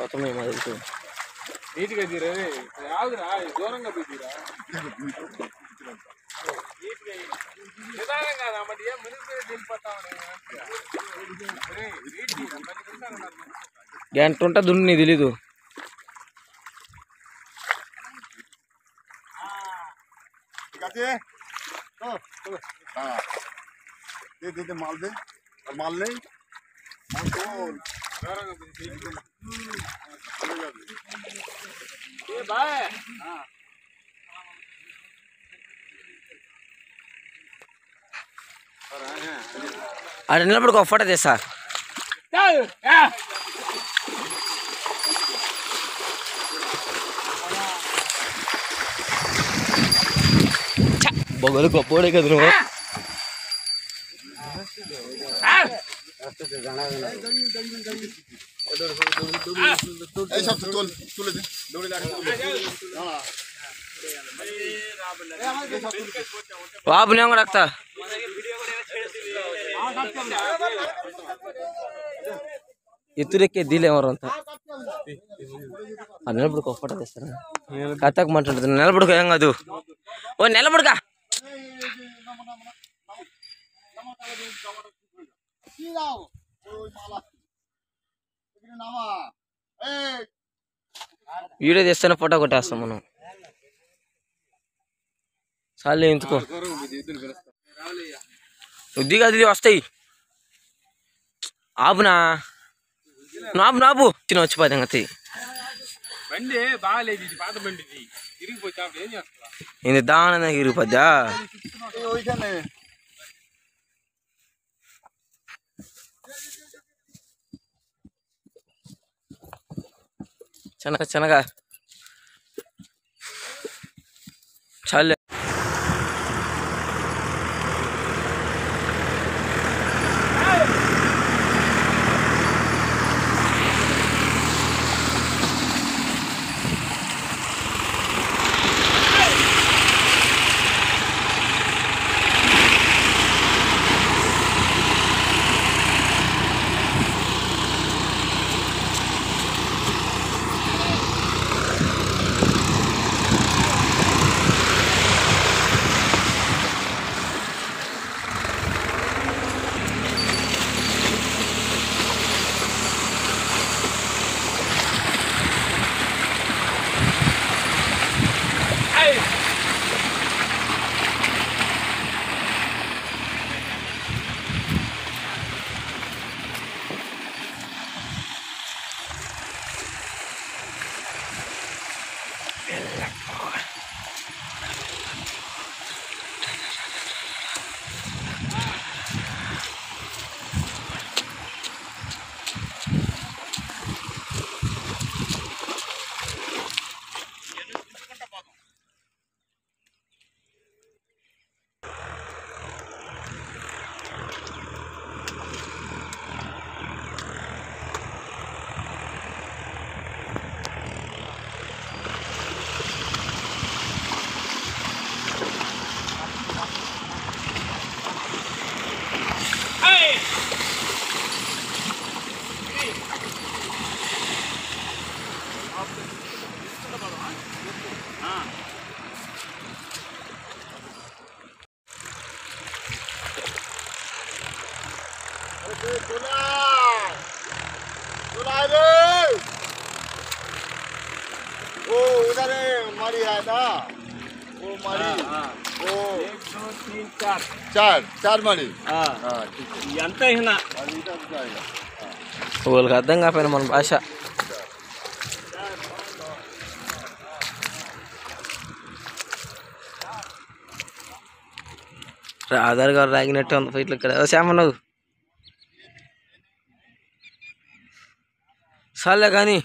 ಕೊತ್ತಂಬರಿ ಮಾಡಿದ್ರು ನೀಟ್ಗೆ ಇದ್ದೀರಾ ರೀ ಯಾವ್ದ್ರಾ ದೂರಂಗ ಬಿದ್ದೀರಾ నిదానంగా రామండి ఏ మినిస్టర్ దిగిపోతామని గంట ఉంటా దున్ని తెలీదు दे दे दे माल दे और माल नहीं माल को ये भाई हाँ అరే నిలబడుకో ఫోటో తీస్తా బొగలు గొప్పోడే కదా నువ్వు তোকে জানা না এই সব তুল তুলে দে দৌড়ে লাগে বাপ নেওয়া রাখতা ಇತುರಕ್ಕೆ ದಿಲೆ ಅವರು ಅಂತ ಆ ನೆಲಬಿಡ್ಕೋ ಫೋಟೋ ಸರ್ ಕತ್ತಾಕ್ ಮಾತಾಡ್ತಾರೆ ನೆಲಬಿಡ್ಕೋ ಹೆಂಗದು ಓ ನೆಲಬಿಡ್ಕ ಸೀದಾ వీడియో తీస్తేనే ఫోటో కొట్టేస్తాం మనం. చాలే ఎందుకో. ఉద్ది కాదు వస్తాయి. ఆపునా నాపు నాపు. తిన వచ్చి పోతాం కదా బండి బాగాలేదు ఇది పాత బండి ఇరిగిపోతే ఏం చేస్తా ఇది ఇరిగిపోద్దా ಚೆನ್ನಾಗ ಚೆನ್ನಾಗ हाँ गुलाब गुलाब वो उधर मारी आया था वो मारी वो एक दो तीन चार चार चार मारी हाँ। ठीक है अंत है ना అది ఇదంతా ఇలా వాళ్ళకి అర్థం కాకపోయినా ఆధార్ కార్డు రాగినట్టు ఉంది ఫైట్లు ఇక్కడ. శ్యామ నువ్వు. సాలే కానీ